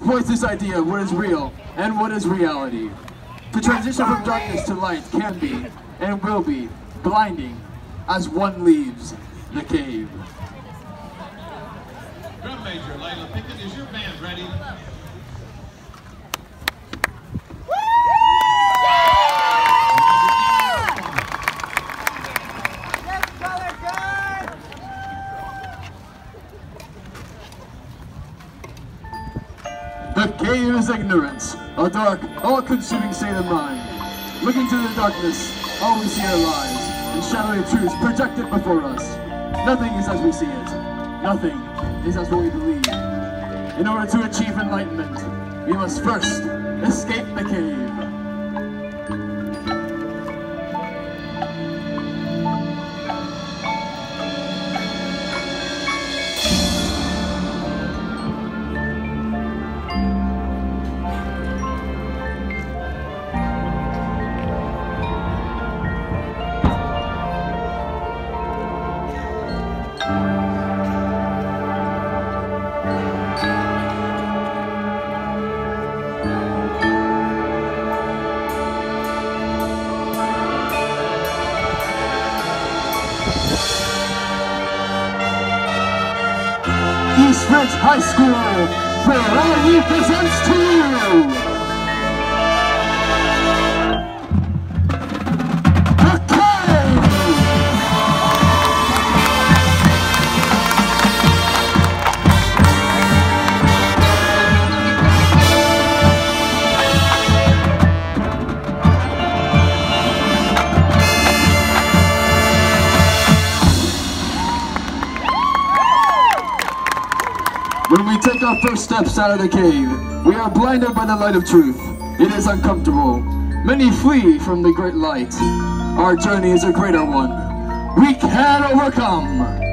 exploits this idea of what is real and what is reality. The transition from darkness to light can be and will be blinding as one leaves the cave. Drum major Layla Pickett, is your band ready? The cave ignorance, a dark, all-consuming state of mind. Looking to the darkness, all we see are lies and shadowy truths projected before us. Nothing is as we see it. Nothing is as what we believe. In order to achieve enlightenment, we must first escape the cave. High School proudly presents to you first steps out of the cave, we are blinded by the light of truth. It is uncomfortable. Many flee from the great light. Our journey is a greater one. We can overcome.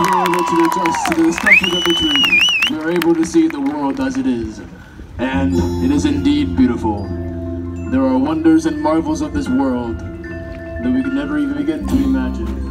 We are able to adjust to the discomfort of the truth, we are able to see the world as it is. And it is indeed beautiful. There are wonders and marvels of this world that we could never even begin to imagine.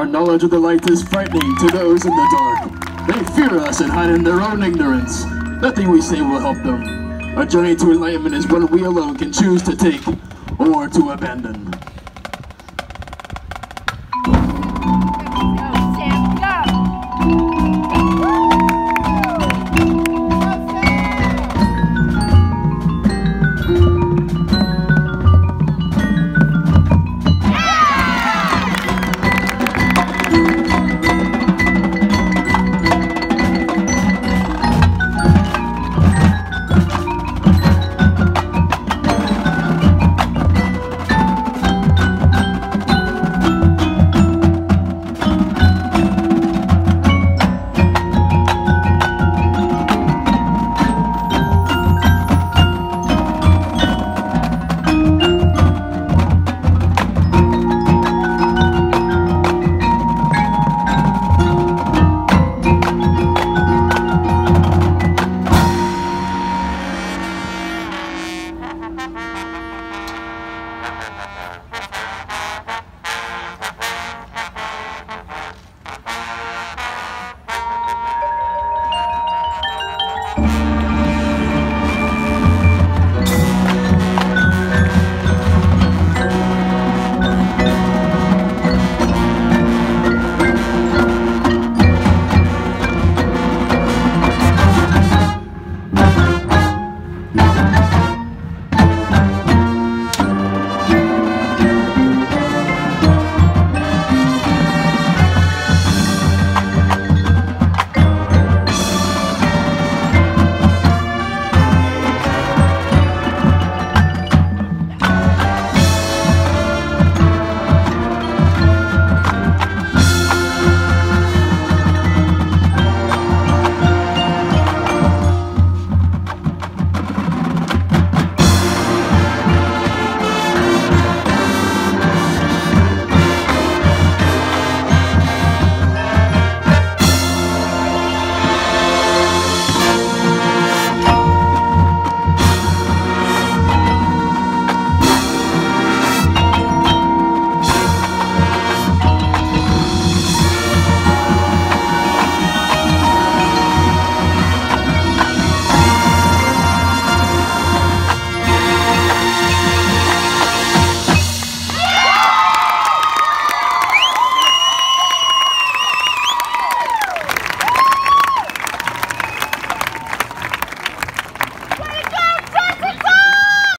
Our knowledge of the light is frightening to those in the dark. They fear us and hide in their own ignorance. Nothing we say will help them. A journey to enlightenment is one we alone can choose to take or to abandon.